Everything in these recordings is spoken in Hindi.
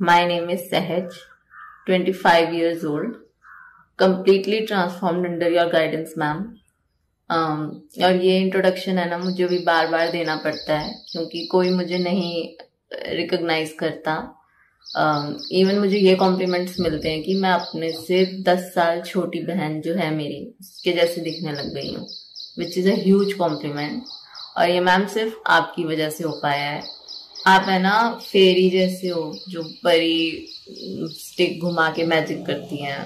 My name is Sahaj, 25 years old, completely transformed under your guidance, ma'am. Um, और ये इंट्रोडक्शन है ना मुझे भी बार बार देना पड़ता है क्योंकि कोई मुझे नहीं रिकॉग्नाइज करता। इवन um, मुझे ये कॉम्प्लीमेंट्स मिलते हैं कि मैं अपने से दस साल छोटी बहन जो है मेरी उसके जैसे दिखने लग गई हूँ which is a huge compliment और ये मैम सिर्फ़ आपकी वजह से हो पाया है। आप है ना फेरी जैसे हो, जो परी स्टिक घुमा के मैजिक करती हैं।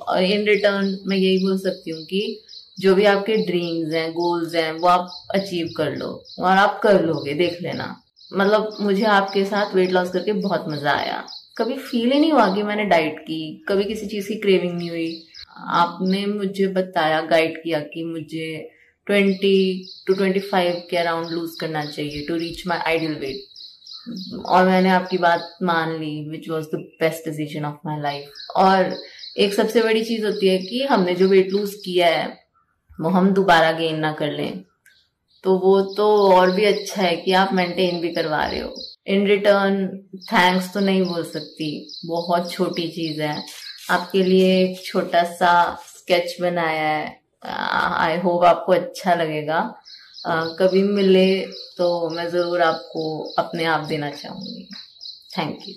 और इन रिटर्न मैं यही बोल सकती हूँ कि जो भी आपके ड्रीम्स हैं गोल्स हैं, वो आप अचीव कर लो और आप कर लोगे, देख लेना। मतलब मुझे आपके साथ वेट लॉस करके बहुत मज़ा आया। कभी फील ही नहीं हुआ कि मैंने डाइट की, कभी किसी चीज़ की क्रेविंग नहीं हुई। आपने मुझे बताया गाइड किया कि मुझे ट्वेंटी टू ट्वेंटी फाइव के अराउंड लूज करना चाहिए to reach my ideal weight और मैंने आपकी बात मान ली which was the best decision of my life और एक सबसे बड़ी चीज़ होती है कि हमने जो वेट लूज किया है, वो हम दोबारा गेन ना कर लें। तो वो तो और भी अच्छा है कि आप मेंटेन भी करवा रहे हो। इन रिटर्न थैंक्स तो नहीं बोल सकती। बहुत छोटी चीज़ है। आपके लिए एक छोटा सा स्केच बनाया है। आई होप आपको अच्छा लगेगा। uh, कभी मिले तो मैं ज़रूर आपको अपने आप देना चाहूँगी। थैंक यू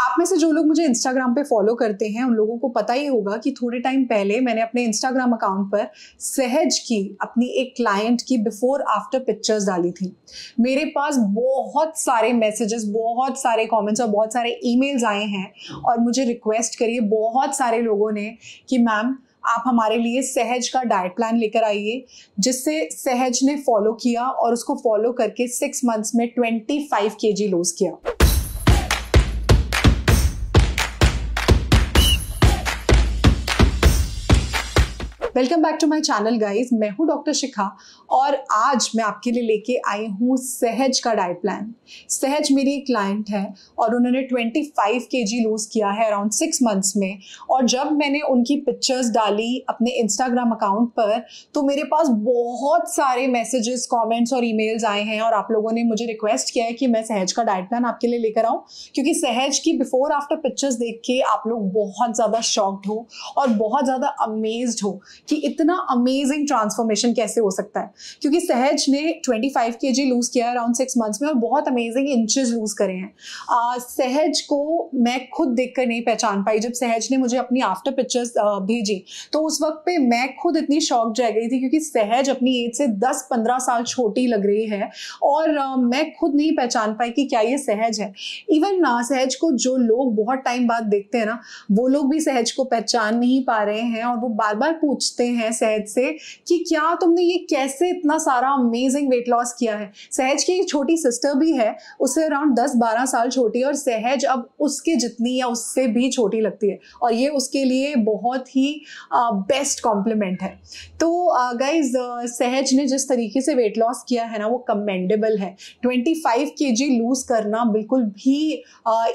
आप में से जो लोग मुझे इंस्टाग्राम पे फॉलो करते हैं उन लोगों को पता ही होगा कि थोड़े टाइम पहले मैंने अपने इंस्टाग्राम अकाउंट पर सहज की अपनी एक क्लाइंट की बिफोर आफ्टर पिक्चर्स डाली थी। मेरे पास बहुत सारे मैसेजेस बहुत सारे कमेंट्स और बहुत सारे ईमेल्स आए हैं और मुझे रिक्वेस्ट करिए बहुत सारे लोगों ने कि मैम आप हमारे लिए सहज का डाइट प्लान लेकर आइए, जिससे सहज ने फॉलो किया और उसको फॉलो करके सिक्स मंथ्स में twenty five K G lose किया। Welcome back to my channel guys मैं हूँ डॉक्टर शिखा और आज मैं आपके लिए लेके आई हूँ सहज का डाइट प्लान सहज मेरी क्लाइंट है और उन्होंने 25 के जी लूज़ किया है अराउंड सिक्स मंथ्स में. और जब मैंने उनकी पिक्चर्स डाली अपने इंस्टाग्राम अकाउंट पर तो मेरे पास बहुत सारे मैसेजेस कॉमेंट्स और ई आए हैं और आप लोगों ने मुझे रिक्वेस्ट किया है कि मैं सहज का डाइट प्लान आपके लिए लेकर आऊँ, क्योंकि सहज की बिफोर आफ्टर पिक्चर्स देख के आप लोग बहुत ज़्यादा शॉक्ड हो और बहुत ज़्यादा अमेज्ड हो कि इतना अमेजिंग ट्रांसफॉर्मेशन कैसे हो सकता है? क्योंकि सहज ने 25 फाइव के जी लूज किया अराउंड सिक्स मंथ्स में और बहुत अमेजिंग इंचेस लूज करे हैं। सहज को मैं खुद देख कर नहीं पहचान पाई। जब सहज ने मुझे अपनी आफ्टर पिक्चर्स भेजी तो उस वक्त पे मैं खुद इतनी शॉक रह गई थी क्योंकि सहज अपनी एज से दस पंद्रह साल छोटी लग रही है और मैं खुद नहीं पहचान पाई कि क्या ये सहज है। इवन ना सहज को जो लोग बहुत टाइम बाद देखते हैं ना, वो लोग भी सहज को पहचान नहीं पा रहे हैं और वो बार बार पूछते पूछते हैं सहज से कि क्या तुमने ये कैसे इतना सारा अमेजिंग वेट लॉस किया है? सहज की एक छोटी सिस्टर भी है उससे अराउंड दस बारह साल छोटी और सहज अब उसके जितनी या उससे भी छोटी लगती है और ये उसके लिए बहुत ही बेस्ट कॉम्प्लीमेंट है। तो गाइज़ सहज ने जिस तरीके से वेट लॉस किया है ना, वो कमेंडेबल है। Twenty five K G loose करना बिल्कुल भी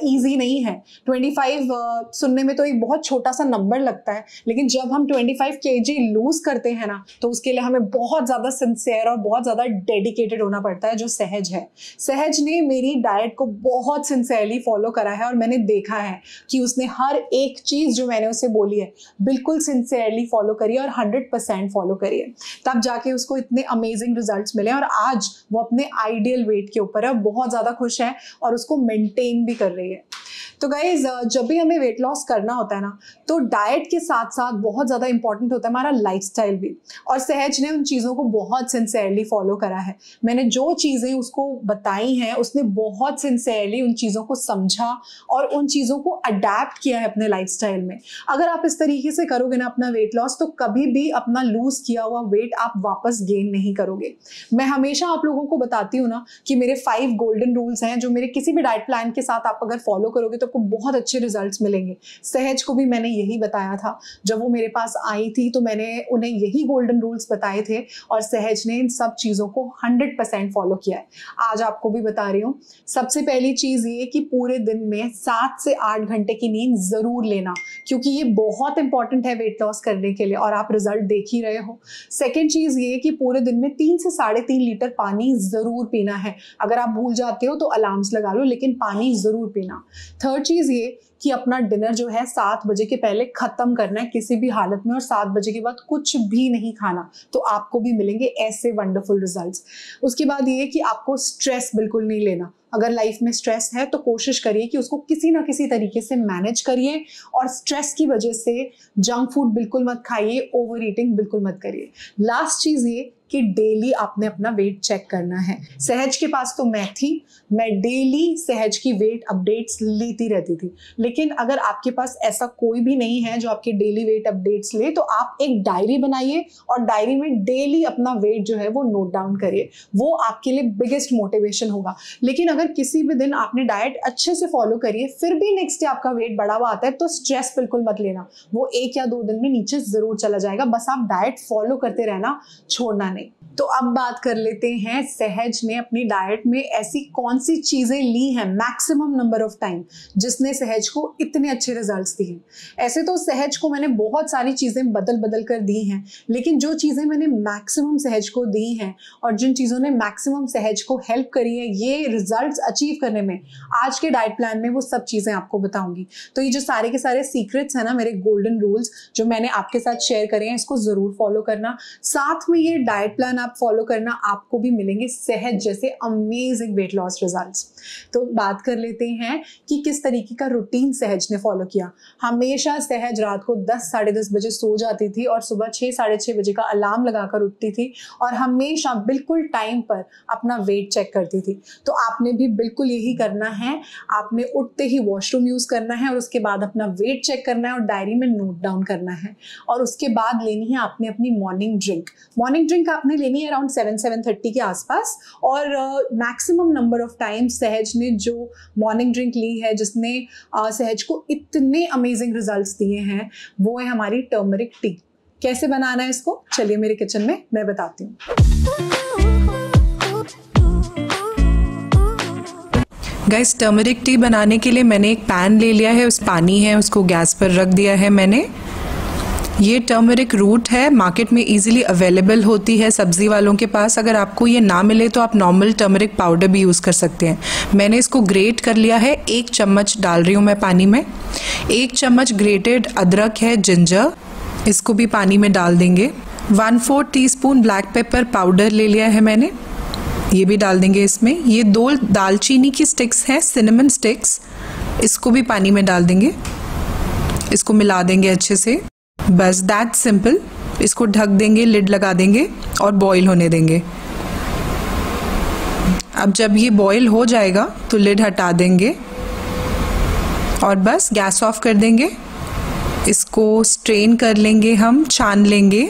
ईजी नहीं है। ट्वेंटी फाइव सुनने में तो एक बहुत छोटा सा नंबर लगता है, लेकिन जब हम twenty five K G loose करते हैं ना तो उसके लिए हमें बहुत ज़्यादा सिंसियर और बहुत ज़्यादा डेडिकेटेड होना पड़ता है जो सहज है। सहज ने मेरी डाइट को बहुत सिंसियरली फॉलो करा है और मैंने देखा है कि उसने हर एक चीज़ जो मैंने उसे बोली है, बिल्कुल सिंसियरली फॉलो करी है और हंड्रेड परसेंट फॉलो करी है। तब जाके उसको इतने अमेजिंग रिज़ल्ट मिले और आज वो अपने आइडियल वेट के ऊपर है बहुत ज़्यादा खुश है और उसको मेंटेन भी कर रही है। तो गाइज़ जब भी हमें वेट लॉस करना होता है ना तो डाइट के साथ साथ बहुत ज़्यादा इंपॉर्टेंट होता है हमारा लाइफस्टाइल भी। और सहज ने उन चीज़ों को बहुत सिंसेयरली फॉलो करा है। मैंने जो चीज़ें उसको बताई हैं, उसने बहुत सिंसेयरली उन चीज़ों को समझा और उन चीज़ों को अडेप्ट किया है अपने लाइफ में। अगर आप इस तरीके से करोगे ना अपना वेट लॉस तो कभी भी अपना लूज किया हुआ वेट आप वापस गेन नहीं करोगे। मैं हमेशा आप लोगों को बताती हूँ ना कि मेरे फाइव गोल्डन रूल्स हैं, जो मेरे किसी भी डाइट प्लान के साथ आप अगर फॉलो करोगे तो आपको बहुत अच्छे रिजल्ट्स मिलेंगे। सहज को भी मैंने यही बताया था। जब वो मेरे पास आई थी तो मैंने उन्हें यही गोल्डन रूल्स बताए थे और सहज ने इन सब चीज़ों को हंड्रेड परसेंट फॉलो किया है। आज आपको भी बता रही हूँ, सबसे पहली चीज़ ये कि पूरे दिन में सात से आठ घंटे की नींद ज़रूर लेना, क्योंकि ये बहुत इंपॉर्टेंट है वेट लॉस करने के लिए और आप रिज़ल्ट देख ही रहे हो। सेकेंड चीज़ ये कि पूरे दिन में तीन से साढ़े तीन लीटर पानी ज़रूर पीना है। अगर आप भूल जाते हो तो अलार्म्स लगा लो, लेकिन पानी ज़रूर पीना। थर्ड चीज़ ये कि अपना डिनर जो है सात बजे के पहले ख़त्म करना है किसी भी हालत में और सात बजे के बाद कुछ भी नहीं खाना तो आपको भी मिलेंगे ऐसे वंडरफुल रिजल्ट्स उसके बाद ये कि आपको स्ट्रेस बिल्कुल नहीं लेना। अगर लाइफ में स्ट्रेस है तो कोशिश करिए कि उसको किसी ना किसी तरीके से मैनेज करिए और स्ट्रेस की वजह से जंक फ़ूड बिल्कुल मत खाइए ओवर ईटिंग बिल्कुल मत करिए। लास्ट चीज़ ये कि डेली आपने अपना वेट चेक करना है। सहज के पास तो मैं थी, मैं डेली सहज की वेट अपडेट्स लेती रहती थी। लेकिन अगर आपके पास ऐसा कोई भी नहीं है जो आपके डेली वेट अपडेट्स ले तो आप एक डायरी बनाइए और डायरी में डेली अपना वेट जो है वो नोट डाउन करिए। वो आपके लिए बिगेस्ट मोटिवेशन होगा। लेकिन अगर किसी भी दिन आपने डाइट अच्छे से फॉलो करिए फिर भी नेक्स्ट डे आपका वेट बढ़ा हुआ आता है तो स्ट्रेस बिल्कुल मत लेना। वो एक या दो दिन में नीचे ज़रूर चला जाएगा। बस आप डाइट फॉलो करते रहना, छोड़ना नहीं। तो अब बात कर लेते हैं सहज ने अपनी डाइट में ऐसी कौन सी चीज़ें ली हैं मैक्सिमम नंबर ऑफ़ टाइम जिसने सहज को इतने अच्छे रिजल्ट्स दिए। ऐसे तो सहज को मैंने बहुत सारी चीज़ें बदल बदल कर दी हैं, लेकिन जो चीज़ें मैंने मैक्सिमम सहज को दी हैं और जिन चीज़ों ने मैक्सिमम सहज को हेल्प करी है, ये रिज़ल्ट अचीव करने में, आज के डाइट प्लान में वो सब चीज़ें आपको बताऊँगी। तो ये जो सारे के सारे सीक्रेट्स हैं ना मेरे गोल्डन रूल्स जो मैंने आपके साथ शेयर करे हैं, इसको ज़रूर फॉलो करना। साथ में ये डाइट प्लान आप फॉलो करना, आपको भी मिलेंगे सहज जैसे अमेजिंग वेट लॉस रिजल्ट्स तो बात कर लेते हैं कि किस तरीके का रूटीन सहज ने फॉलो किया। हमेशा सहज रात को दस साढ़े दस बजे सो जाती थी और सुबह छः साढ़े छः बजे का अलार्म लगाकर उठती थी और हमेशा बिल्कुल टाइम पर अपना वेट चेक करती थी। तो आपने भी बिल्कुल यही करना है। आपने उठते ही वॉशरूम यूज़ करना है और उसके बाद अपना वेट चेक करना है और डायरी में नोट डाउन करना है। और उसके बाद लेनी है आपने अपनी मॉर्निंग ड्रिंक मॉर्निंग ड्रिंक आपने लेनी है अराउंड सेवन सेवन थर्टी के आसपास और मैक्सिमम नंबर ऑफ़ टाइम सहज ने जो मॉर्निंग ड्रिंक ली है जिसने uh, सहज को इतने अमेजिंग रिजल्ट्स दिए हैं, वो है हमारी टर्मरिक टी कैसे बनाना है इसको? चलिए मेरे किचन में मैं बताती हूँ. गैस टर्मरिक टी बनाने के लिए मैंने एक पैन ले लिया है, उस पानी है, उसको गैस पर रख दिया है मैंने। ये टर्मरिक रूट है मार्केट में इजीली अवेलेबल होती है सब्ज़ी वालों के पास। अगर आपको ये ना मिले तो आप नॉर्मल टर्मरिक पाउडर भी यूज़ कर सकते हैं। मैंने इसको ग्रेट कर लिया है। एक चम्मच डाल रही हूँ मैं पानी में। एक चम्मच ग्रेटेड अदरक है जिंजर इसको भी पानी में डाल देंगे। One fourth black pepper powder ले लिया है मैंने। ये भी डाल देंगे इसमें। ये दो दालचीनी की स्टिक्स हैं सिनेमन स्टिक्स इसको भी पानी में डाल देंगे। इसको मिला देंगे अच्छे से। बस दैट सिंपल इसको ढक देंगे लिड लगा देंगे और बॉईल होने देंगे। अब जब ये बॉईल हो जाएगा तो लिड हटा देंगे और बस गैस ऑफ़ कर देंगे। इसको स्ट्रेन कर लेंगे हम, छान लेंगे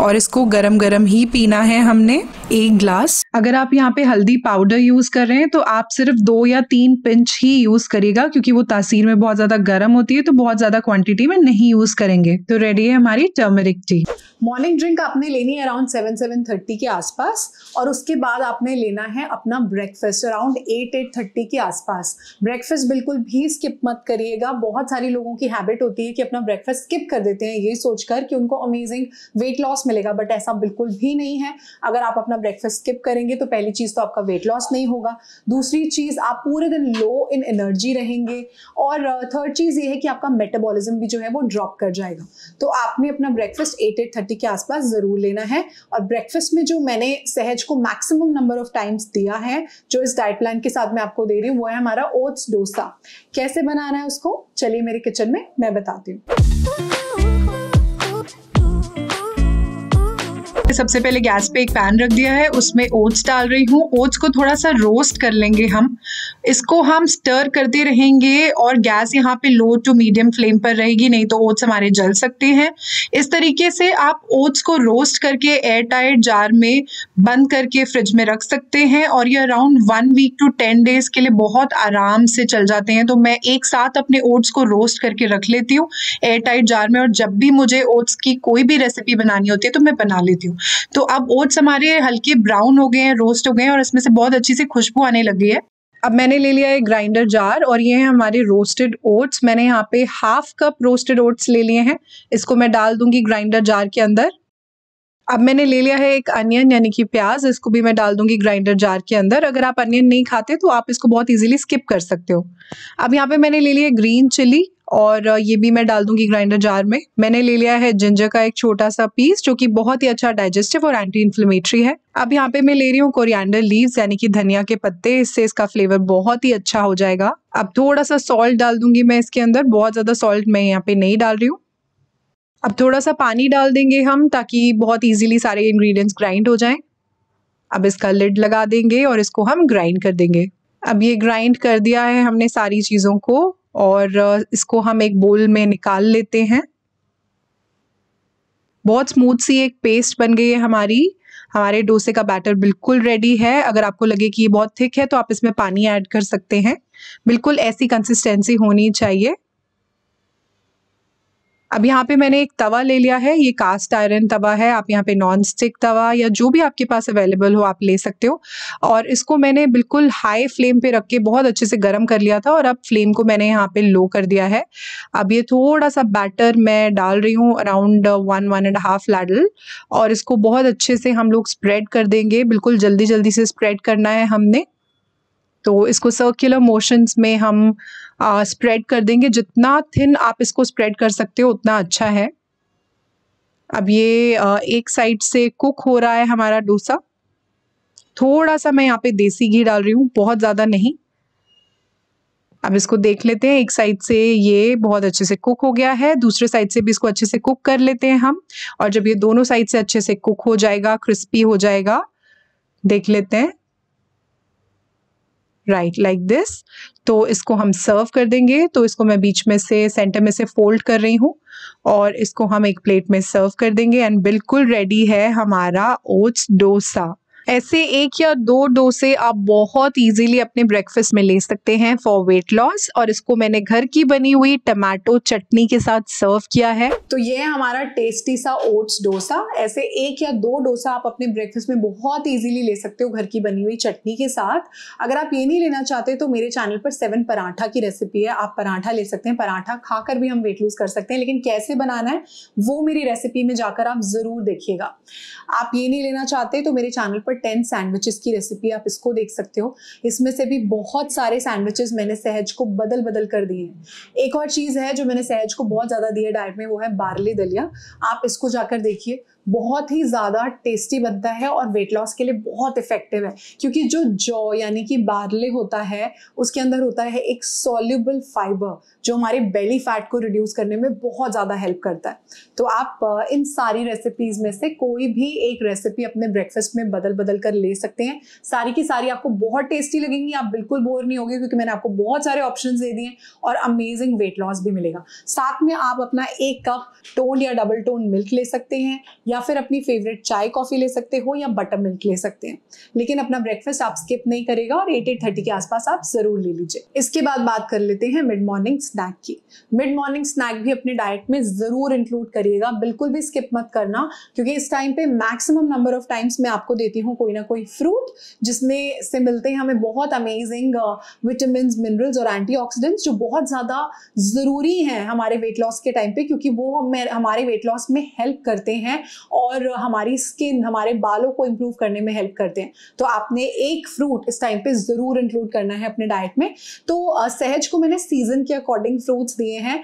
और इसको गरम गरम ही पीना है हमने। एक ग्लास अगर आप यहाँ पे हल्दी पाउडर यूज़ कर रहे हैं तो आप सिर्फ़ दो या तीन पिंच ही यूज़ करिएगा, क्योंकि वो तासीर में बहुत ज़्यादा गर्म होती है तो बहुत ज़्यादा क्वांटिटी में नहीं यूज़ करेंगे। तो रेडी है हमारी टर्मरिक टी मॉर्निंग ड्रिंक आपने लेनी है अराउंड सेवन सेवन थर्टी के आसपास, और उसके बाद आपने लेना है अपना breakfast around eight eight thirty के आसपास। ब्रेकफास्ट बिल्कुल भी स्किप मत करिएगा। बहुत सारी लोगों की हैबिट होती है कि अपना ब्रेकफास्ट स्किप कर देते हैं, ये सोचकर कि उनको अमेजिंग वेट लॉस मिलेगा बट ऐसा बिल्कुल भी नहीं है। अगर आप अपना ब्रेकफास्ट स्किप करेंगे तो पहली चीज़ तो आपका वेट लॉस नहीं होगा। दूसरी चीज़, आप पूरे दिन लो इन एनर्जी रहेंगे। और थर्ड चीज़ ये है कि आपका मेटाबॉलिज्म भी जो है वो ड्रॉप कर जाएगा। तो आपने अपना ब्रेकफास्ट एट एट थर्टी के आसपास ज़रूर लेना है। और ब्रेकफास्ट में जो मैंने सहज को मैक्सिमम नंबर ऑफ़ टाइम्स दिया है, जो इस डाइट प्लान के साथ मैं आपको दे रही हूँ, वो है हमारा ओट्स डोसा। कैसे बनाना है उसको? चलिए मेरे किचन में, मैं बताती हूँ। सबसे पहले गैस पे एक पैन रख दिया है, उसमें ओट्स डाल रही हूँ। ओट्स को थोड़ा सा रोस्ट कर लेंगे हम। इसको हम स्टर करते रहेंगे और गैस यहाँ पे लो टू मीडियम फ्लेम पर रहेगी, नहीं तो ओट्स हमारे जल सकते हैं। इस तरीके से आप ओट्स को रोस्ट करके एयर टाइट जार में बंद करके फ्रिज में रख सकते हैं और ये around one week to ten days के लिए बहुत आराम से चल जाते हैं। तो मैं एक साथ अपने ओट्स को रोस्ट करके रख लेती हूँ एयर टाइट जार में और जब भी मुझे ओट्स की कोई भी रेसिपी बनानी होती है तो मैं बना लेती हूँ। तो अब ओट्स हमारे हल्के ब्राउन हो गए हैं, रोस्ट हो गए हैं और इसमें से बहुत अच्छी सी खुशबू आने लगी है। अब मैंने ले लिया है ग्राइंडर जार और ये है हमारे रोस्टेड ओट्स। मैंने यहाँ पे हाफ़ कप रोस्टेड ओट्स ले लिए हैं। इसको मैं डाल दूँगी ग्राइंडर जार के अंदर। अब मैंने ले लिया है एक अनियन, यानी कि प्याज। इसको भी मैं डाल दूँगी ग्राइंडर जार के अंदर। अगर आप अनियन नहीं खाते तो आप इसको बहुत इजीली स्किप कर सकते हो। अब यहाँ पे मैंने ले लिया ग्रीन चिली और ये भी मैं डाल दूँगी ग्राइंडर जार में। मैंने ले लिया है जिंजर का एक छोटा सा पीस जो कि बहुत ही अच्छा डाइजेस्टिव और एंटी इन्फ्लेमेटरी है। अब यहाँ पे मैं ले रही हूँ कोरिएंडर लीव्स यानी कि धनिया के पत्ते। इससे इसका फ्लेवर बहुत ही अच्छा हो जाएगा। अब थोड़ा सा सॉल्ट डाल दूँगी मैं इसके अंदर। बहुत ज़्यादा सॉल्ट मैं यहाँ पे नहीं डाल रही हूँ। अब थोड़ा सा पानी डाल देंगे हम, ताकि बहुत इजीली सारे इंग्रेडिएंट्स ग्राइंड हो जाएँ। अब इसका लिड लगा देंगे और इसको हम ग्राइंड कर देंगे। अब ये ग्राइंड कर दिया है हमने सारी चीज़ों को। और इसको हम एक बोल में निकाल लेते हैं। बहुत स्मूथ सी एक पेस्ट बन गई है हमारी। हमारे डोसे का बैटर बिल्कुल रेडी है। अगर आपको लगे कि ये बहुत थिक है तो आप इसमें पानी ऐड कर सकते हैं। बिल्कुल ऐसी कंसिस्टेंसी होनी चाहिए। अब यहाँ पे मैंने एक तवा ले लिया है, ये कास्ट आयरन तवा है, आप यहाँ पे नॉन स्टिक तवा या जो भी आपके पास अवेलेबल हो, आप ले सकते हो। और इसको मैंने बिल्कुल हाई फ्लेम पे रख के बहुत अच्छे से गर्म कर लिया था और अब फ्लेम को मैंने यहाँ पे लो कर दिया है। अब ये थोड़ा सा बैटर मैं डाल रही हूँ around one one and half ladle और इसको बहुत अच्छे से हम लोग स्प्रेड कर देंगे। बिल्कुल जल्दी जल्दी से स्प्रेड करना है हमने। तो इसको सर्कुलर मोशंस में हम स्प्रेड कर देंगे। जितना थिन आप इसको स्प्रेड कर सकते हो उतना अच्छा है। अब ये आ, एक साइड से कुक हो रहा है हमारा डोसा। थोड़ा सा मैं यहाँ पे देसी घी डाल रही हूँ बहुत ज़्यादा नहीं। अब इसको देख लेते हैं एक साइड से ये बहुत अच्छे से कुक हो गया है दूसरे साइड से भी इसको अच्छे से कुक कर लेते हैं हम। और जब ये दोनों साइड से अच्छे से कुक हो जाएगा क्रिस्पी हो जाएगा देख लेते हैं। राइट लाइक दिस तो इसको हम सर्व कर देंगे। तो इसको मैं बीच में से सेंटर में से फोल्ड कर रही हूँ और इसको हम एक प्लेट में सर्व कर देंगे। एंड बिल्कुल रेडी है हमारा ओट्स डोसा। ऐसे एक या दो डोसे आप बहुत इजीली अपने ब्रेकफास्ट में ले सकते हैं फॉर वेट लॉस और इसको मैंने घर की बनी हुई टमाटो चटनी के साथ सर्व किया है। तो ये है हमारा टेस्टी सा ओट्स डोसा। ऐसे एक या दो डोसा आप अपने ब्रेकफास्ट में बहुत इजीली ले सकते हो घर की बनी हुई चटनी के साथ। अगर आप ये नहीं लेना चाहते तो मेरे चैनल पर सेवन पराठा की रेसिपी है। आप पराठा ले सकते हैं। पराठा खाकर भी हम वेट लूज कर सकते हैं। लेकिन कैसे बनाना है वो मेरी रेसिपी में जाकर आप ज़रूर देखिएगा। आप ये नहीं लेना चाहते तो मेरे चैनल पर टेन सैंडविचेस की रेसिपी आप इसको देख सकते हो। इसमें से भी बहुत सारे सैंडविचेस मैंने सहज को बदल बदल कर दिए हैं। एक और चीज़ है जो मैंने सहज को बहुत ज़्यादा दी है डाइट में, वो है बारले दलिया। आप इसको जाकर देखिए। बहुत ही ज़्यादा टेस्टी बनता है और वेट लॉस के लिए बहुत इफ़ेक्टिव है। क्योंकि जो जौ यानी कि बार्ले होता है, उसके अंदर होता है एक सॉल्युबल फाइबर जो हमारे बेली फैट को रिड्यूस करने में बहुत ज़्यादा हेल्प करता है। तो आप इन सारी रेसिपीज़ में से कोई भी एक रेसिपी अपने ब्रेकफास्ट में बदल बदल कर ले सकते हैं। सारी की सारी आपको बहुत टेस्टी लगेंगी, आप बिल्कुल बोर नहीं होगी, क्योंकि मैंने आपको बहुत सारे ऑप्शन दे दिए और अमेजिंग वेट लॉस भी मिलेगा। साथ में आप अपना एक कप टोन या डबल टोन मिल्क ले सकते हैं, या या फिर अपनी फेवरेट चाय कॉफ़ी ले सकते हो या बटर मिल्क ले सकते हैं। लेकिन अपना ब्रेकफास्ट आप स्किप नहीं करेगा और एट एट थर्टी के आसपास आप ज़रूर ले लीजिए। इसके बाद बात कर लेते हैं मिड मॉर्निंग स्नैक की। मिड मॉर्निंग स्नैक भी अपने डाइट में ज़रूर इंक्लूड करिएगा, बिल्कुल भी स्किप मत करना, क्योंकि इस टाइम पे मैक्सिमम नंबर ऑफ़ टाइम्स मैं आपको देती हूँ कोई ना कोई फ्रूट जिसमें से मिलते हैं हमें बहुत अमेजिंग विटामिन मिनरल्स और एंटीऑक्सीडेंट्स जो बहुत ज़्यादा ज़रूरी हैं हमारे वेट लॉस के टाइम पे, क्योंकि वो हमें, हमारे वेट लॉस में हेल्प करते हैं और हमारी स्किन हमारे बालों को इम्प्रूव करने में हेल्प करते हैं। तो आपने एक फ्रूट इस टाइम पे ज़रूर इंक्लूड करना है अपने डाइट में। तो सहज को मैंने सीज़न के अकॉर्डिंग फ्रूट्स दिए हैं।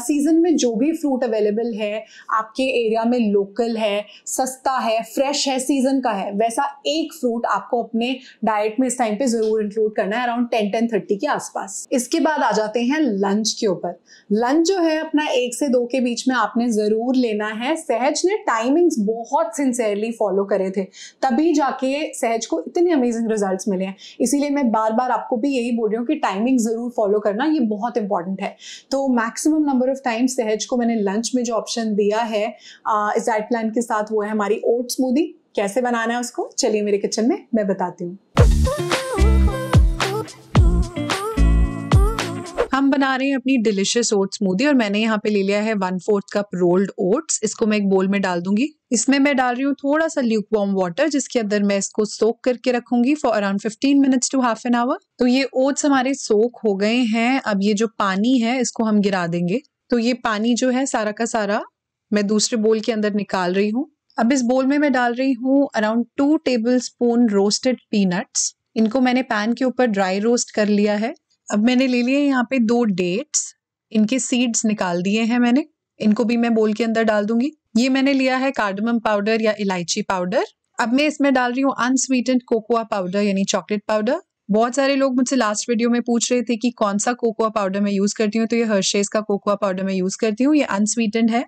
सीज़न में जो भी फ्रूट अवेलेबल है, आपके एरिया में लोकल है, सस्ता है फ्रेश है सीज़न का है, वैसा एक फ्रूट आपको अपने डाइट में इस टाइम पे ज़रूर इंक्लूड करना है अराउंड टेन टेन थर्टी के आसपास। इसके बाद आ जाते हैं लंच के ऊपर। लंच जो है अपना एक से दो के बीच में आपने ज़रूर लेना है। सहज ने टाइमिंग टाइमिंग्स बहुत सिंसियरली फॉलो करे थे, तभी जाके सहज को इतने अमेजिंग रिजल्ट्स मिले हैं। इसीलिए मैं बार बार आपको भी यही बोल रही हूँ कि टाइमिंग ज़रूर फॉलो करना, ये बहुत इंपॉर्टेंट है। तो मैक्सिमम नंबर ऑफ़ टाइम सहज को मैंने लंच में जो ऑप्शन दिया है इस डाइट प्लान के साथ वो है हमारी ओट स्मूदी कैसे बनाना है उसको? चलिए मेरे किचन में मैं बताती हूँ। हम बना रहे हैं अपनी डिलिशियस ओट्स स्मूदी और मैंने यहाँ पे ले लिया है one fourth cup rolled oats इसको मैं एक बोल में डाल दूँगी। इसमें मैं डाल रही हूँ थोड़ा सा ल्यूक वॉर्म वाटर जिसके अंदर मैं इसको सोक करके रखूँगी for around fifteen minutes to half an hour तो ये ओट्स हमारे सोक हो गए हैं। अब ये जो पानी है, इसको हम गिरा देंगे। तो ये पानी जो है, सारा का सारा मैं दूसरे बोल के अंदर निकाल रही हूँ। अब इस बोल में मैं डाल रही हूँ around two tablespoon roasted peanuts इनको मैंने पैन के ऊपर ड्राई रोस्ट कर लिया है। अब मैंने ले लिए यहाँ पे दो डेट्स इनके सीड्स निकाल दिए हैं मैंने. इनको भी मैं बोल के अंदर डाल दूँगी. ये मैंने लिया है कार्डमम पाउडर या इलायची पाउडर अब मैं इसमें डाल रही हूँ अनस्वीटेंड कोकोआ पाउडर यानी चॉकलेट पाउडर बहुत सारे लोग मुझसे लास्ट वीडियो में पूछ रहे थे कि कौन सा कोकोआ पाउडर मैं यूज़ करती हूँ तो ये हर्शेस का कोकोआ पाउडर मैं यूज़ करती हूँ. ये अनस्वीटेंड है.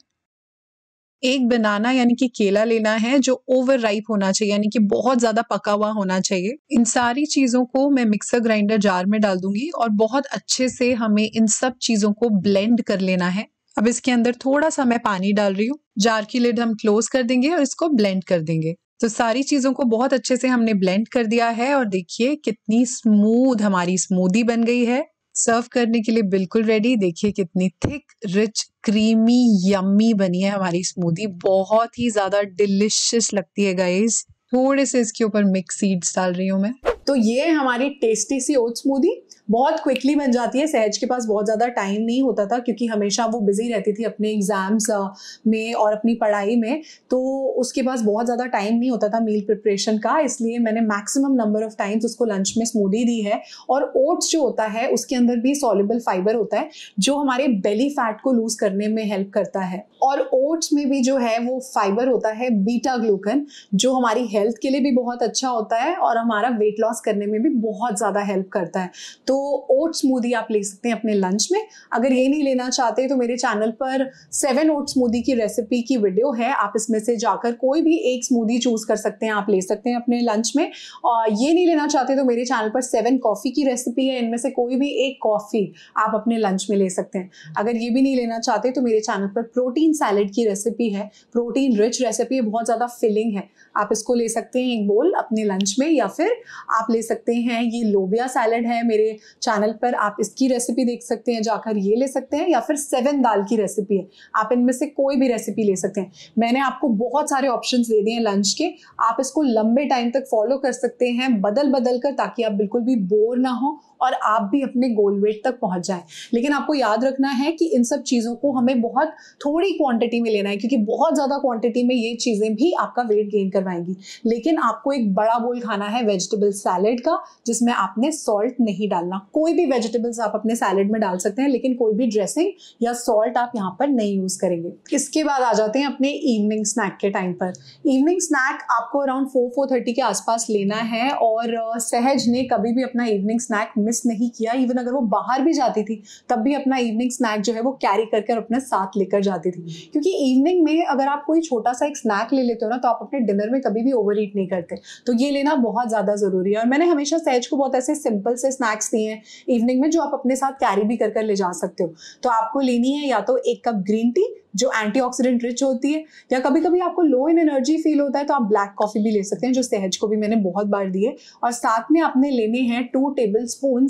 एक बनाना यानी कि केला लेना है जो ओवर राइप होना चाहिए, यानी कि बहुत ज़्यादा पका हुआ होना चाहिए। इन सारी चीज़ों को मैं मिक्सर ग्राइंडर जार में डाल दूँगी और बहुत अच्छे से हमें इन सब चीज़ों को ब्लेंड कर लेना है। अब इसके अंदर थोड़ा सा मैं पानी डाल रही हूँ। जार की लिड हम क्लोज कर देंगे और इसको ब्लेंड कर देंगे। तो सारी चीज़ों को बहुत अच्छे से हमने ब्लेंड कर दिया है और देखिए कितनी स्मूथ हमारी स्मूदी बन गई है। सर्व करने के लिए बिल्कुल रेडी देखिए कितनी थिक रिच क्रीमी यम्मी बनी है हमारी स्मूदी बहुत ही ज़्यादा डिलिशियस लगती है गाइस थोड़े से इसके ऊपर मिक्स सीड्स डाल रही हूँ मैं। तो ये हमारी टेस्टी सी ओट स्मूदी बहुत क्विकली बन जाती है, सहज के पास बहुत ज़्यादा टाइम नहीं होता था, क्योंकि हमेशा वो बिज़ी रहती थी अपने एग्ज़ाम्स में और अपनी पढ़ाई में। तो उसके पास बहुत ज़्यादा टाइम नहीं होता था मील प्रिपरेशन का, इसलिए मैंने मैक्सिमम नंबर ऑफ़ टाइम्स उसको लंच में स्मूदी दी है। और ओट्स जो होता है, उसके अंदर भी सॉलिबल फाइबर होता है, जो हमारे बेली फैट को लूज करने में हेल्प करता है। और ओट्स में भी जो है वो फाइबर होता है बीटा ग्लूकन जो हमारी हेल्थ के लिए भी बहुत अच्छा होता है और हमारा वेट लॉस करने में भी बहुत ज़्यादा हेल्प करता है। तो ओट स्मूदी आप ले सकते हैं अपने लंच में। अगर ये नहीं लेना चाहते तो मेरे चैनल पर सेवन ओट स्मूदी की रेसिपी की वीडियो है। आप इसमें से जाकर कोई भी एक स्मूदी चूज़ कर सकते हैं, आप ले सकते हैं अपने लंच में। और ये नहीं लेना चाहते तो मेरे चैनल पर सेवन कॉफ़ी की रेसिपी है। इनमें से कोई भी एक कॉफ़ी आप अपने लंच में ले सकते हैं। अगर ये भी नहीं लेना चाहते तो मेरे चैनल पर प्रोटीन सैलड की रेसिपी है। प्रोटीन रिच रेसिपी है। बहुत ज़्यादा फिलिंग है। आप इसको ले सकते हैं एक बोल अपने लंच में, या फिर आप ले सकते हैं, ये लोबिया सैलड है मेरे चैनल पर, आप इसकी रेसिपी देख सकते हैं, जाकर ये ले सकते हैं, या फिर सेवन दाल की रेसिपी है। आप इनमें से कोई भी रेसिपी ले सकते हैं। मैंने आपको बहुत सारे ऑप्शन दे दिए हैं लंच के। आप इसको लंबे टाइम तक फॉलो कर सकते हैं बदल बदल कर, ताकि आप बिल्कुल भी बोर ना हो और आप भी अपने गोल वेट तक पहुँच जाए। लेकिन आपको याद रखना है कि इन सब चीज़ों को हमें बहुत थोड़ी क्वांटिटी में लेना है, क्योंकि बहुत ज़्यादा क्वांटिटी में ये चीज़ें भी आपका वेट गेन करवाएँगी। लेकिन आपको एक बड़ा बोल खाना है वेजिटेबल सैलेड का, जिसमें आपने सॉल्ट नहीं डालना। कोई भी वेजिटेबल्स आप अपने सैलेड में डाल सकते हैं, लेकिन कोई भी ड्रेसिंग या सॉल्ट आप यहाँ पर नहीं यूज़ करेंगे। इसके बाद आ जाते हैं अपने इवनिंग स्नैक के टाइम पर। इवनिंग स्नैक आपको अराउंड फोर फोर थर्टी के आसपास लेना है और सहज ने कभी भी अपना इवनिंग स्नैक मिस नहीं किया इवन अगर वो बाहर भी जाती थी, तब भी अपना इवनिंग स्नैक जो है वो कैरी करके और अपने साथ लेकर जाती थी। क्योंकि इवनिंग में अगर आप कोई छोटा सा एक स्नैक ले लेते हो ना तो आप अपने डिनर में कभी भी ओवर ईट नहीं करते। तो ये लेना बहुत ज़्यादा ज़रूरी है। और मैंने हमेशा सहज को बहुत ऐसे सिंपल से स्नैक्स दिए हैं इवनिंग में जो आप अपने साथ कैरी भी कर कर ले जा सकते हो। तो आपको लेनी है या तो एक कप ग्रीन टी जो एंटीऑक्सीडेंट रिच होती है, या कभी कभी आपको लो इन एनर्जी फील होता है तो आप ब्लैक कॉफ़ी भी ले सकते हैं, जो सहज को भी मैंने बहुत बार दी है। और साथ में आपने लेने हैं two tablespoon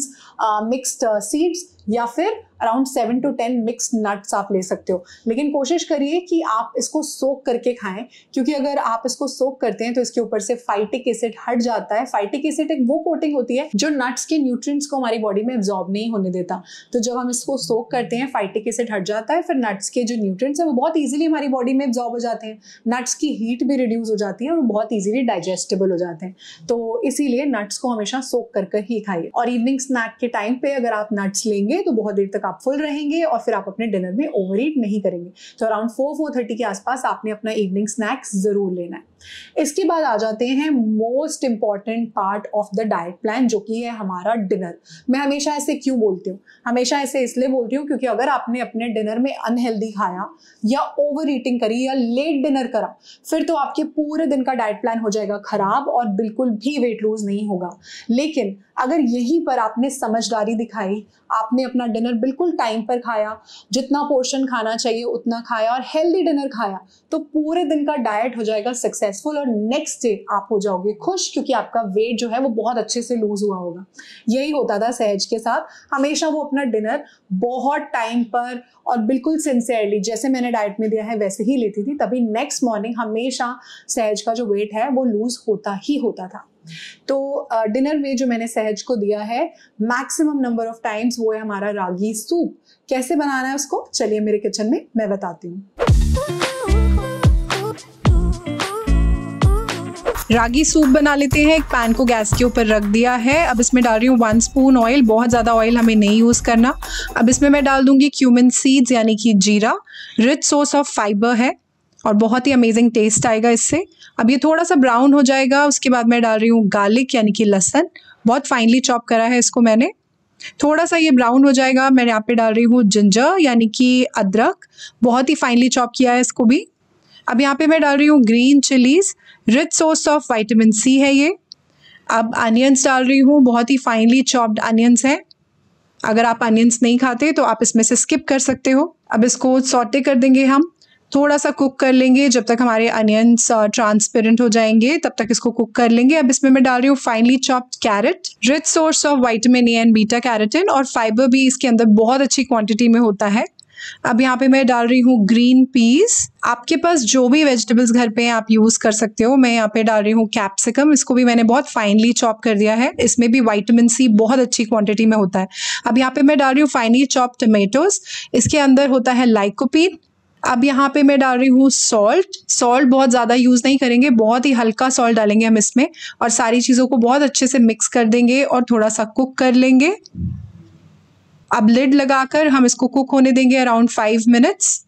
mixed seeds या फिर around seven to ten mix nuts आप ले सकते हो। लेकिन कोशिश करिए कि आप इसको सोक करके खाएँ, क्योंकि अगर आप इसको सोक करते हैं तो इसके ऊपर से फाइटिक एसिड हट जाता है। फाइटिक एसिड एक वो कोटिंग होती है जो नट्स के न्यूट्रिएंट्स को हमारी बॉडी में एब्जॉर्ब नहीं होने देता। तो जब हम इसको सोक करते हैं फाइटिक एसिड हट जाता है, फिर नट्स के जो न्यूट्रिएंट्स है वो बहुत ईजिली हमारी बॉडी में एब्जॉर्ब हो जाते हैं। नट्स की हीट भी रिड्यूस हो जाती है और बहुत ईजिली डाइजेस्टेबल हो जाते हैं। तो इसीलिए नट्स को हमेशा सोक कर ही खाइए। और इवनिंग स्नैक के टाइम पे अगर आप नट्स लेंगे तो बहुत देर तक आप फुल रहेंगे और फिर आप अपने डिनर में ओवर नहीं करेंगे। तो अराउंड फोर फोर थर्टी के आसपास आपने अपना इवनिंग स्नैक्स ज़रूर लेना है। इसके बाद आ जाते हैं most important part of the diet plan जो कि है हमारा डिनर मैं हमेशा ऐसे क्यों बोलती हूँ? हमेशा ऐसे इसलिए बोलती हूँ क्योंकि अगर आपने अपने डिनर में अनहेल्दी खाया या ओवर ईटिंग करी या लेट डिनर करा, फिर तो आपके पूरे दिन का डाइट प्लान हो जाएगा खराब और बिल्कुल भी वेट लूज नहीं होगा। लेकिन अगर यहीं पर आपने समझदारी दिखाई, आपने अपना डिनर बिल्कुल टाइम पर खाया, जितना पोर्शन खाना चाहिए उतना खाया और हेल्दी डिनर खाया तो पूरे दिन का डाइट हो जाएगा सक्सेसफुल और नेक्स्ट डे आप हो जाओगे खुश क्योंकि आपका वेट जो है वो बहुत अच्छे से लूज हुआ होगा। यही होता था सहज के साथ। हमेशा वो अपना डिनर बहुत टाइम पर और बिल्कुल सिंसियरली जैसे मैंने डाइट में दिया है वैसे ही लेती थी। तभी नेक्स्ट मॉर्निंग हमेशा सहज का जो वेट है वो लूज होता ही होता था। तो डिनर में जो मैंने सहज को दिया है मैक्सिमम नंबर ऑफ़ टाइम्स वो है हमारा रागी सूप कैसे बनाना है उसको? चलिए मेरे किचन में मैं बताती हूँ। रागी सूप बना लेते हैं। एक पैन को गैस के ऊपर रख दिया है। अब इसमें डाल रही हूँ वन स्पून ऑयल बहुत ज़्यादा ऑयल हमें नहीं यूज़ करना। अब इसमें मैं डाल दूँगी क्यूमिन सीड्स यानी कि जीरा। रिच सोर्स ऑफ़ फाइबर है और बहुत ही अमेजिंग टेस्ट आएगा इससे। अब ये थोड़ा सा ब्राउन हो जाएगा। उसके बाद मैं डाल रही हूँ गार्लिक यानी कि लहसन। बहुत फाइनली चॉप करा है इसको मैंने। थोड़ा सा ये ब्राउन हो जाएगा। मैं यहाँ पे डाल रही हूँ जिंजर यानी कि अदरक। बहुत ही फाइनली चॉप किया है इसको भी। अब यहाँ पे मैं डाल रही हूँ green chillies rich source of vitamin C है ये। अब अनियंस डाल रही हूँ, बहुत ही फाइनली चॉप्ड अनियंस हैं। अगर आप अनियंस नहीं खाते तो आप इसमें से स्किप कर सकते हो। अब इसको सॉटे कर देंगे हम। थोड़ा सा कुक कर लेंगे, जब तक हमारे अनियंस ट्रांसपेरेंट हो जाएँगे, तब तक इसको कुक कर लेंगे। अब इसमें मैं डाल रही हूँ finely chopped carrot rich source of vitamin A and beta carotene और फाइबर भी इसके अंदर बहुत अच्छी क्वांटिटी में होता है। अब यहाँ पे मैं डाल रही हूँ ग्रीन पीस आपके पास जो भी वेजिटेबल्स घर पे हैं आप यूज़ कर सकते हो, मैं यहाँ पे डाल रही हूँ कैप्सिकम इसको भी मैंने बहुत फाइनली चॉप कर दिया है. इसमें भी वाइटामिन सी बहुत अच्छी क्वांटिटी में होता है. अब यहाँ पे मैं डाल रही हूँ फाइनली चॉप टमेटोज इसके अंदर होता है लाइकोपीन अब यहाँ पे मैं डाल रही हूँ सॉल्ट सॉल्ट बहुत ज़्यादा यूज़ नहीं करेंगे, बहुत ही हल्का सॉल्ट डालेंगे हम इसमें और सारी चीज़ों को बहुत अच्छे से मिक्स कर देंगे और थोड़ा सा कुक कर लेंगे. अब लिड लगाकर हम इसको कुक होने देंगे अराउंड फाइव मिनट्स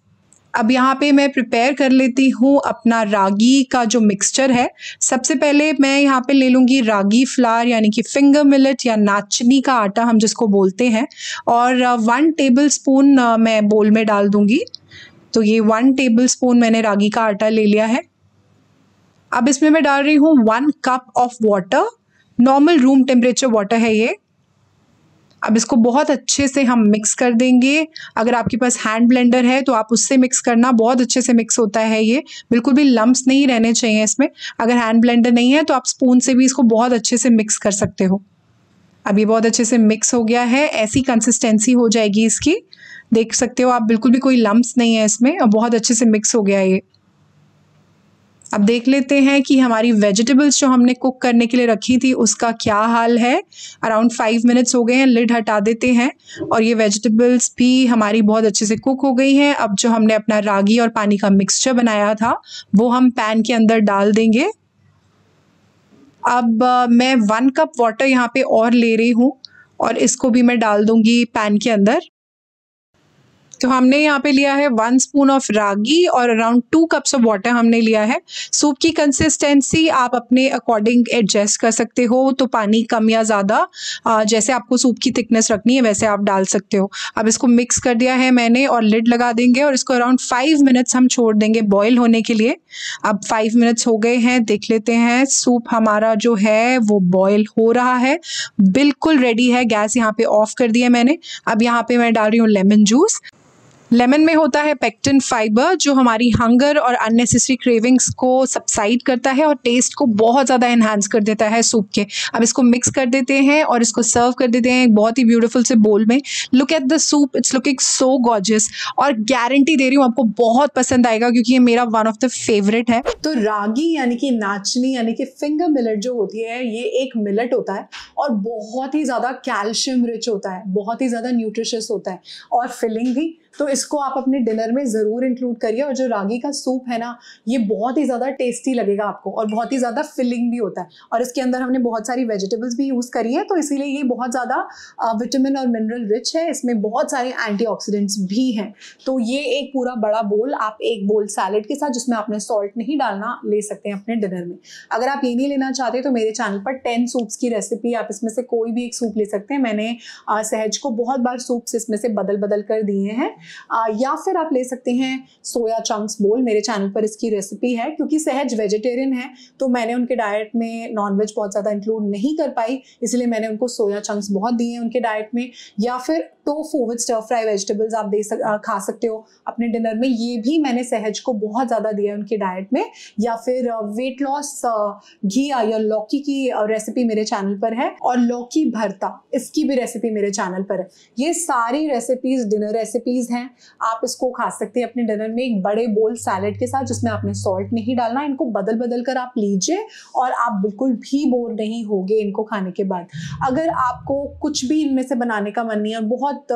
अब यहाँ पे मैं प्रिपेयर कर लेती हूँ अपना रागी का जो मिक्सचर है. सबसे पहले मैं यहाँ पे ले लूँगी रागी फ्लावर यानी कि फिंगर मिलेट या नाचनी का आटा हम जिसको बोलते हैं. और वन टेबल स्पून मैं बोल में डाल दूँगी. तो ये वन टेबल स्पून मैंने रागी का आटा ले लिया है. अब इसमें मैं डाल रही हूँ one cup of water normal room temperature water है ये. अब इसको बहुत अच्छे से हम मिक्स कर देंगे। अगर आपके पास हैंड ब्लेंडर है तो आप उससे मिक्स करना, बहुत अच्छे से मिक्स होता है ये। बिल्कुल भी लम्ब्स नहीं रहने चाहिए इसमें। अगर हैंड ब्लेंडर नहीं है तो आप स्पून से भी इसको बहुत अच्छे से मिक्स कर सकते हो। अब ये बहुत अच्छे से मिक्स हो गया है। ऐसी कंसिस्टेंसी हो जाएगी इसकी। देख सकते हो आप, बिल्कुल भी कोई लम्ब्स नहीं है इसमें, और बहुत अच्छे से मिक्स हो गया ये। अब देख लेते हैं कि हमारी वेजिटेबल्स जो हमने कुक करने के लिए रखी थी, उसका क्या हाल है? अराउंड फाइव मिनट्स हो गए हैं लिड हटा देते हैं और ये वेजिटेबल्स भी हमारी बहुत अच्छे से कुक हो गई हैं। अब जो हमने अपना रागी और पानी का मिक्सचर बनाया था, वो हम पैन के अंदर डाल देंगे। अब मैं वन कप वाटर यहाँ पे और ले रही हूँ और इसको भी मैं डाल दूँगी पैन के अंदर। तो हमने यहाँ पे लिया है वन स्पून ऑफ़ रागी और around two cups of water हमने लिया है। सूप की कंसिस्टेंसी आप अपने अकॉर्डिंग एडजस्ट कर सकते हो तो पानी कम या ज़्यादा जैसे आपको सूप की थिकनेस रखनी है, वैसे आप डाल सकते हो। अब इसको मिक्स कर दिया है मैंने और लिड लगा देंगे और इसको अराउंड फाइव मिनट्स हम छोड़ देंगे बॉयल होने के लिए। अब फाइव मिनट्स हो गए हैं, देख लेते हैं सूप हमारा जो है वो बॉयल हो रहा है। बिल्कुल रेडी है, गैस यहाँ पे ऑफ़ कर दिया मैंने। अब यहाँ पे मैं डाल रही हूँ लेमन जूस लेमन में होता है पेक्टिन फाइबर जो हमारी हंगर और अननेसेसरी क्रेविंग्स को सबसाइड करता है और टेस्ट को बहुत ज़्यादा इन्हांस कर देता है सूप के। अब इसको मिक्स कर देते हैं और इसको सर्व कर देते हैं बहुत ही ब्यूटीफुल से बोल में। Look at the soup it's looking so gorgeous और गारंटी दे रही हूँ आपको बहुत पसंद आएगा क्योंकि ये मेरा वन ऑफ़ द फेवरेट है। तो रागी यानी कि नाचनी यानी कि फिंगर मिलट जो होती है, ये एक मिलट होता है और बहुत ही ज़्यादा कैल्शियम रिच होता है, बहुत ही ज़्यादा न्यूट्रिशियस होता है और फिलिंग भी। तो इसको आप अपने डिनर में ज़रूर इंक्लूड करिए और जो रागी का सूप है ना, ये बहुत ही ज़्यादा टेस्टी लगेगा आपको और बहुत ही ज़्यादा फिलिंग भी होता है। और इसके अंदर हमने बहुत सारी वेजिटेबल्स भी यूज़ करी है तो इसीलिए ये बहुत ज़्यादा विटामिन और मिनरल रिच है। इसमें बहुत सारे एंटीऑक्सीडेंट्स भी हैं। तो ये एक पूरा बड़ा बोल आप एक बोल सैलड के साथ, जिसमें आपने सॉल्ट नहीं डालना, ले सकते हैं अपने डिनर में। अगर आप ये नहीं लेना चाहते तो मेरे चैनल पर टेन सूप्स की रेसिपी आप इसमें से कोई भी एक सूप ले सकते हैं। मैंने सहज को बहुत बार सूप्स इसमें से बदल बदल कर दिए हैं। या फिर आप ले सकते हैं सोया चंक्स बोल मेरे चैनल पर इसकी रेसिपी है क्योंकि सहज वेजिटेरियन है तो मैंने उनके डाइट में नॉनवेज बहुत ज़्यादा इंक्लूड नहीं कर पाई इसलिए मैंने उनको सोया चंक्स बहुत दिए हैं उनके डाइट में। या फिर tofu with stir fry vegetables आप दे सक, खा सकते हो। अपने डिनर में ये भी मैंने सहज को बहुत ज़्यादा दिया है उनके डाइट में। या फिर वेट लॉस घी या लौकी की रेसिपी मेरे चैनल पर है और लौकी भरता इसकी भी रेसिपी मेरे चैनल पर है। ये सारी रेसिपीज़ डिनर रेसिपीज़ आप इसको खा सकते हैं अपने डिनर में एक बड़े बोल सैलेड के साथ, जिसमें आपने सॉल्ट नहीं डालना। इनको बदल बदल कर आप लीजिए और आप बिल्कुल भी बोर नहीं होगे इनको खाने के बाद। अगर आपको कुछ भी इनमें से बनाने का मन नहीं है बहुत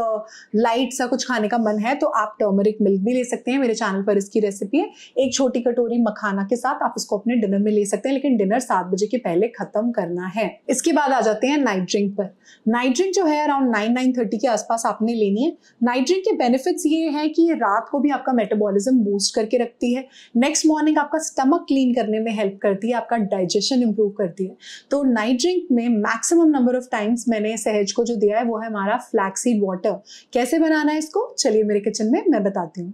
लाइट सा कुछ खाने का मन है तो आप टर्मरिक मिल्क भी ले सकते हैं। मेरे चैनल पर इसकी रेसिपी है। एक छोटी कटोरी मखाना के साथ आप इसको अपने डिनर में ले सकते हैं, लेकिन डिनर सात बजे के पहले खत्म करना है। इसके बाद आ जाते हैं नाइट ड्रिंक पर। नाइट ड्रिंक जो है अराउंड नाइन नाइन थर्टी के आसपास आपने लेनी है। नाइट ड्रिंक के बेनिफिट्स ये है कि ये रात को भी आपका मेटाबॉलिज्म बूस्ट करके रखती है। नेक्स्ट मॉर्निंग आपका स्टमक क्लीन करने में हेल्प करती है, आपका डाइजेशन इंप्रूव करती है। तो नाइट ड्रिंक में मैक्सिमम नंबर ऑफ़ टाइम्स मैंने सहज को जो दिया है वो है हमारा फ्लैक्सीड वाटर कैसे बनाना है इसको? चलिए मेरे किचन में मैं बताती हूँ।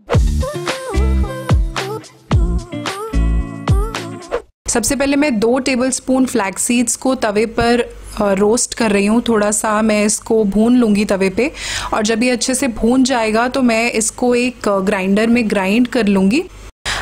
सबसे पहले मैं दो टेबल स्पून फ्लैक्स सीड्स को तवे पर रोस्ट कर रही हूँ, थोड़ा सा मैं इसको भून लूँगी तवे पे। और जब ये अच्छे से भून जाएगा तो मैं इसको एक ग्राइंडर में ग्राइंड कर लूँगी।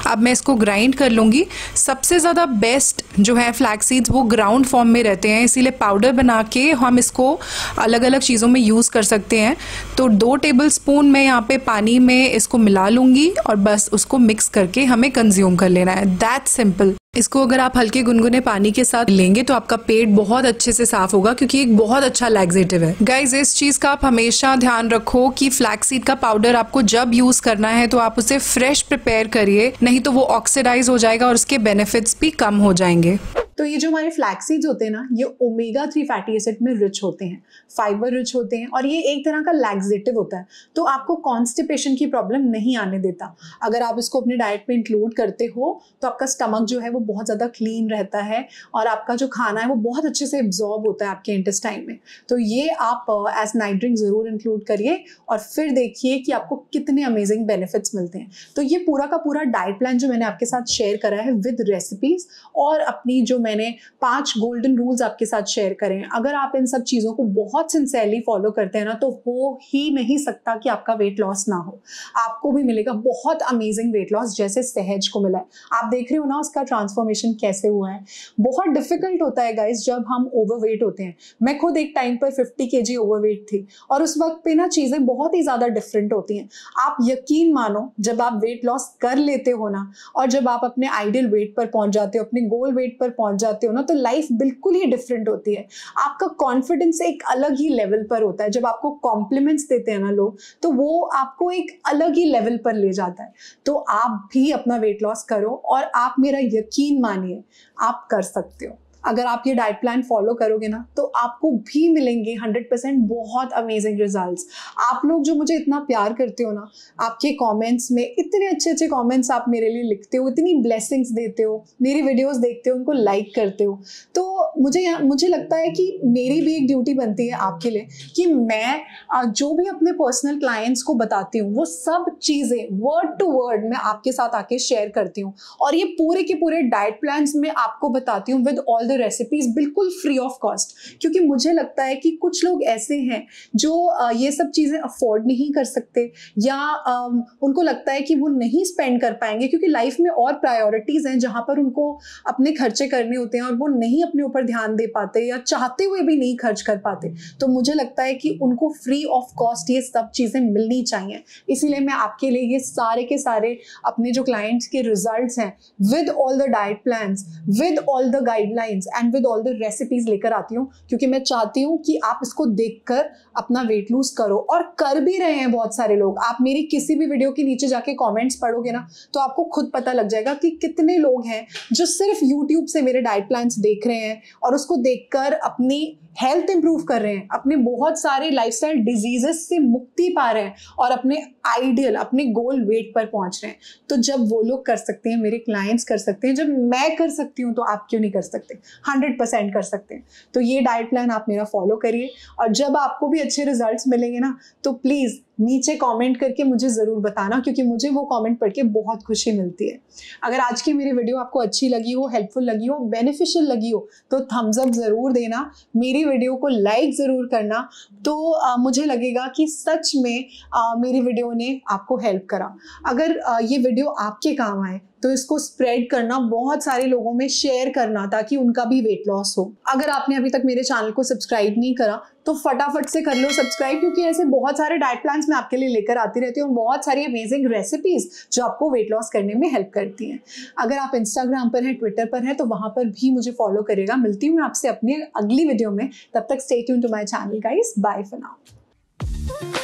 अब मैं इसको ग्राइंड कर लूँगी। सबसे ज़्यादा बेस्ट जो है फ्लैक्स सीड्स वो ग्राउंड फॉर्म में रहते हैं। इसीलिए पाउडर बना के हम इसको अलग अलग चीज़ों में यूज़ कर सकते हैं। तो दो टेबल स्पून मैं यहाँ पे पानी में इसको मिला लूँगी और बस उसको मिक्स करके हमें कंज्यूम कर लेना है। दैट सिंपल इसको अगर आप हल्के गुनगुने पानी के साथ लेंगे तो आपका पेट बहुत अच्छे से साफ़ होगा, क्योंकि एक बहुत अच्छा लैक्सेटिव है। गाइज़ इस चीज़ का आप हमेशा ध्यान रखो कि फ्लैक्सीड का पाउडर आपको जब यूज़ करना है तो आप उसे फ्रेश प्रिपेयर करिए, नहीं तो वो ऑक्सीडाइज हो जाएगा और उसके बेनिफिट्स भी कम हो जाएँगे। तो ये जो हमारे फ्लैक्सीड्स होते हैं ना, ये ओमेगा थ्री फैटी एसिड में रिच होते हैं फाइबर रिच होते हैं और ये एक तरह का लैक्सेटिव होता है। तो आपको कॉन्स्टिपेशन की प्रॉब्लम नहीं आने देता। अगर आप इसको अपने डाइट में इंक्लूड करते हो तो आपका स्टमक जो है वो बहुत ज़्यादा क्लीन रहता है और आपका जो खाना है वो बहुत अच्छे से एब्जॉर्ब होता है आपके इंटेस्टाइन में। तो ये आप एज नाइट ड्रिंक ज़रूर इंक्लूड करिए और फिर देखिए कि आपको कितने अमेजिंग बेनिफिट्स मिलते हैं। तो ये पूरा का पूरा डाइट प्लान जो मैंने आपके साथ शेयर करा है विद रेसिपीज़ और अपनी जो मैंने पाँच गोल्डन रूल्स आपके साथ शेयर करें अगर आप इन सब चीज़ों को बहुत सिंसेरली फॉलो करते हैं ना तो हो ही नहीं सकता कि आपका वेट लॉस ना हो। आपको भी मिलेगा बहुत अमेजिंग वेट लॉस जैसे सहज को मिला है। आप देख रहे हो ना, उसका ट्रांसफॉर्मेशन कैसे हुआ है? बहुत डिफ़िकल्ट होता है गाइज़ जब हम ओवरवेट होते हैं। मैं खुद एक टाइम पर फिफ्टी के जी ओवरवेट थी और उस वक्त पे ना चीज़ें बहुत ही ज़्यादा डिफरेंट होती हैं। आप यकीन मानो, जब आप वेट लॉस कर लेते हो ना और जब आप अपने आइडियल वेट पर पहुँच जाते हो, अपने गोल वेट पर पहुँच जाते हो ना तो लाइफ बिल्कुल ही डिफरेंट होती है। आपका कॉन्फिडेंस एक अलग ही लेवल पर होता है। जब आपको कॉम्प्लीमेंट्स देते हैं ना लोग तो वो आपको एक अलग ही लेवल पर ले जाता है। तो आप भी अपना वेट लॉस करो और आप मेरा यकीन मानिए आप कर सकते हो। अगर आप ये डाइट प्लान फॉलो करोगे ना तो आपको भी मिलेंगे हंड्रेड परसेंट बहुत अमेजिंग रिजल्ट्स आप लोग जो मुझे इतना प्यार करते हो ना, आपके कमेंट्स में इतने अच्छे अच्छे कमेंट्स आप मेरे लिए लिखते हो, इतनी ब्लेसिंग्स देते हो, मेरी वीडियोस देखते हो, उनको लाइक करते हो तो मुझे मुझे लगता है कि मेरी भी एक ड्यूटी बनती है आपके लिए कि मैं जो भी अपने पर्सनल क्लाइंट्स को बताती हूँ, वो सब चीज़ें वर्ड टू वर्ड मैं आपके साथ आके शेयर करती हूँ और ये पूरे के पूरे डाइट प्लान्स में आपको बताती हूँ विद ऑल द रेसिपीज़ बिल्कुल फ्री ऑफ़ कॉस्ट क्योंकि मुझे लगता है कि कुछ लोग ऐसे हैं जो ये सब चीज़ें अफोर्ड नहीं कर सकते या उनको लगता है कि वो नहीं स्पेंड कर पाएँगे क्योंकि लाइफ में और प्रायोरिटीज़ हैं जहाँ पर उनको अपने खर्चे करने होते हैं और वो नहीं अपने ऊपर ध्यान दे पाते या चाहते हुए भी नहीं खर्च कर पाते। तो मुझे लगता है कि उनको फ्री ऑफ़ कॉस्ट ये सब चीज़ें मिलनी चाहिए। इसीलिए मैं आपके लिए ये सारे के सारे अपने जो क्लाइंट्स के रिजल्ट्स हैं with all the diet plan with all the guidelines and with all the recipes लेकर आती हूँ, क्योंकि मैं चाहती हूँ कि आप इसको देखकर अपना वेट लूज करो और कर भी रहे हैं बहुत सारे लोग। आप मेरी किसी भी वीडियो के नीचे जाके कमेंट्स पढ़ोगे ना तो आपको खुद पता लग जाएगा कि कितने लोग हैं जो सिर्फ़ यूट्यूब से मेरे डाइट प्लान देख रहे हैं और उसको देखकर अपनी हेल्थ इंप्रूव कर रहे हैं, अपने बहुत सारे लाइफस्टाइल डिजीजेस से मुक्ति पा रहे हैं और अपने आइडियल अपने गोल वेट पर पहुँच रहे हैं। तो जब वो लोग कर सकते हैं, मेरे क्लाइंट्स कर सकते हैं, जब मैं कर सकती हूँ तो आप क्यों नहीं कर सकते? हंड्रेड परसेंट कर सकते हैं। तो ये डाइट प्लान आप मेरा फॉलो करिए और जब आपको भी अच्छे रिज़ल्ट मिलेंगे ना तो प्लीज़ नीचे कमेंट करके मुझे ज़रूर बताना क्योंकि मुझे वो कमेंट पढ़ के बहुत खुशी मिलती है। अगर आज की मेरी वीडियो आपको अच्छी लगी हो हेल्पफुल लगी हो बेनिफिशियल लगी हो तो थम्स अप ज़रूर देना मेरी वीडियो को लाइक ज़रूर करना तो आ, मुझे लगेगा कि सच में आ, मेरी वीडियो ने आपको हेल्प करा। अगर आ, ये वीडियो आपके काम आए तो इसको स्प्रेड करना बहुत सारे लोगों में शेयर करना ताकि उनका भी वेट लॉस हो। अगर आपने अभी तक मेरे चैनल को सब्सक्राइब नहीं करा तो फटाफट से कर लो सब्सक्राइब क्योंकि ऐसे बहुत सारे डाइट प्लान्स मैं आपके लिए लेकर आती रहती हूँ और बहुत सारी अमेजिंग रेसिपीज़ जो आपको वेट लॉस करने में हेल्प करती हैं। अगर आप इंस्टाग्राम पर हैं ट्विटर पर हैं तो वहाँ पर भी मुझे फॉलो करेगा। मिलती हूँ आपसे अपनी अगली वीडियो में। तब तक stay tune to my channel guys bye for now